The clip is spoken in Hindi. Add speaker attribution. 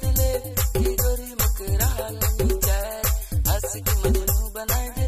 Speaker 1: दिले तेरी डोरी मकरा लंग जाए। बनाए